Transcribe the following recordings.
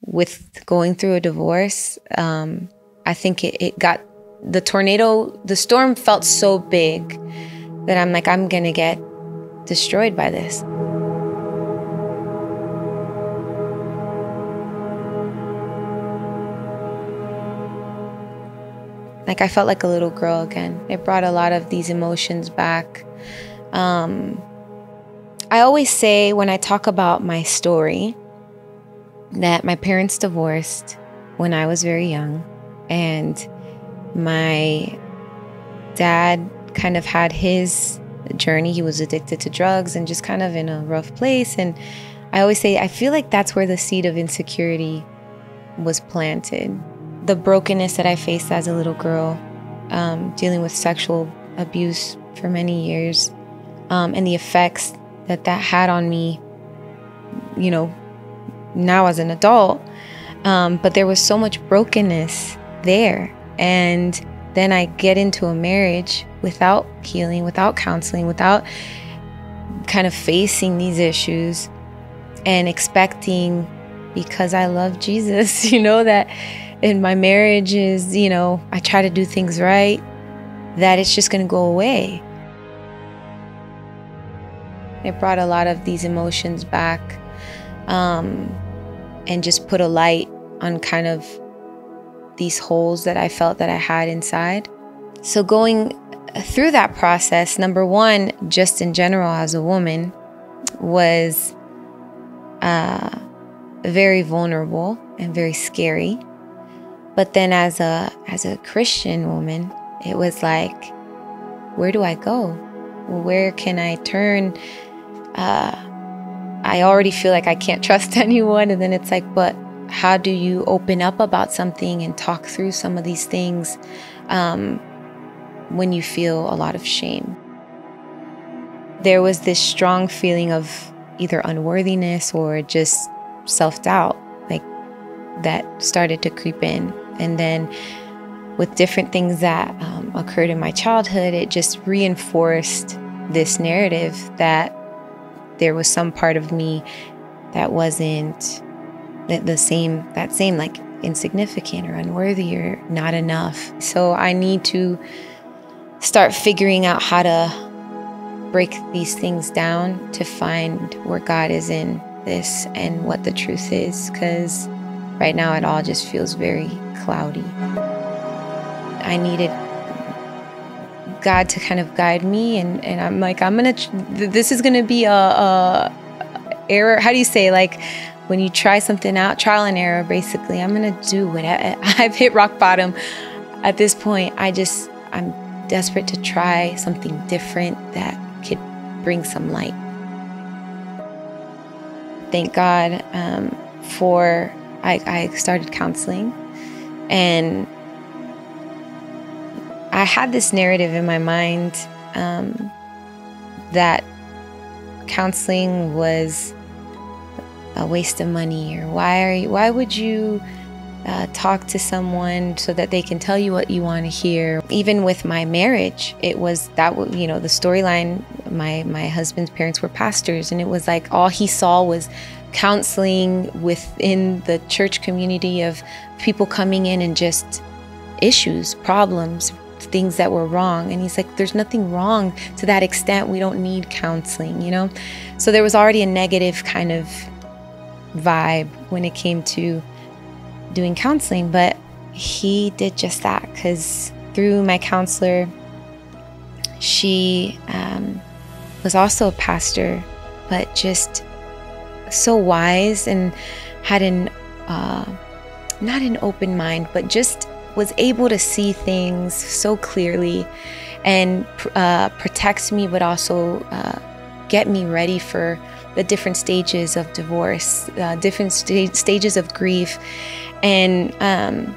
with going through a divorce, um, I think it, it got the tornado, the storm felt so big that I'm like, I'm gonna get destroyed by this. Like I felt like a little girl again. It brought a lot of these emotions back. Um, I always say when I talk about my story that my parents divorced when I was very young, and my dad kind of had his journey. He was addicted to drugs and just kind of in a rough place. And I always say, I feel like that's where the seed of insecurity was planted the brokenness that I faced as a little girl, um, dealing with sexual abuse for many years, um, and the effects that that had on me, you know, now as an adult. Um, but there was so much brokenness there. And then I get into a marriage without healing, without counseling, without kind of facing these issues and expecting, because I love Jesus, you know, that in my marriage is, you know, I try to do things right, that it's just going to go away. It brought a lot of these emotions back um, and just put a light on kind of these holes that I felt that I had inside. So, going through that process, number one, just in general as a woman, was uh, very vulnerable and very scary. But then as a as a Christian woman, it was like, where do I go? Where can I turn? Uh, I already feel like I can't trust anyone, and then it's like, but how do you open up about something and talk through some of these things um, when you feel a lot of shame? There was this strong feeling of either unworthiness or just self doubt, like that started to creep in. And then with different things that um, occurred in my childhood, it just reinforced this narrative that there was some part of me that wasn't the, same, that same like insignificant or unworthy or not enough. So I need to start figuring out how to break these things down to find where God is in this and what the truth is. Because right now it all just feels very cloudy. I needed God to kind of guide me, and, and I'm like, I'm gonna, this is gonna be a, a error. How do you say, like, when you try something out, trial and error, basically. I'm gonna do it. I've hit rock bottom. At this point, I just, I'm desperate to try something different that could bring some light. Thank God um, for, I, I started counseling and I had this narrative in my mind um, that counseling was a waste of money, or why are you, why would you uh, talk to someone so that they can tell you what you want to hear? Even with my marriage, it was that you know the storyline. My my husband's parents were pastors, and it was like all he saw was counseling within the church community of people coming in and just issues, problems, things that were wrong. And he's like, there's nothing wrong to that extent. We don't need counseling, you know? So there was already a negative kind of vibe when it came to doing counseling. But he did just that because through my counselor, she um, was also a pastor, but just so wise and had an uh, not an open mind, but just was able to see things so clearly and uh, protect me, but also uh, get me ready for the different stages of divorce, uh, different st- stages of grief. And um,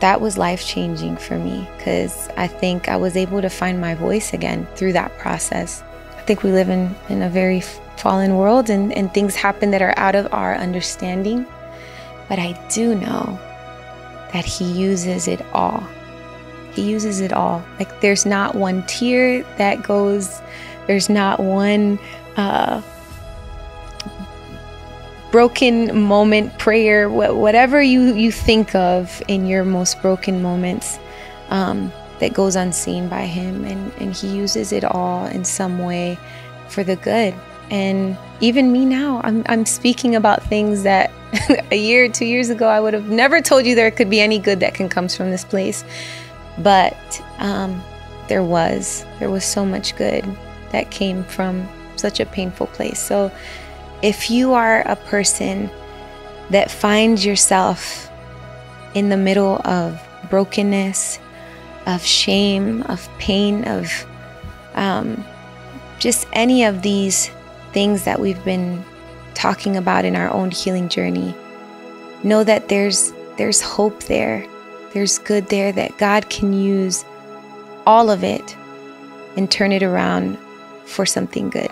that was life changing for me because I think I was able to find my voice again through that process. I think we live in, in a very fallen world and, and things happen that are out of our understanding. But I do know that He uses it all. He uses it all. Like there's not one tear that goes, there's not one uh, broken moment prayer, whatever you, you think of in your most broken moments, um, that goes unseen by Him. And, and He uses it all in some way for the good. And even me now, I'm, I'm speaking about things that a year, two years ago, I would have never told you there could be any good that can come from this place. But um, there was. There was so much good that came from such a painful place. So if you are a person that finds yourself in the middle of brokenness, of shame, of pain, of um, just any of these things that we've been talking about in our own healing journey, know that there's there's hope there. There's good there that God can use all of it and turn it around for something good.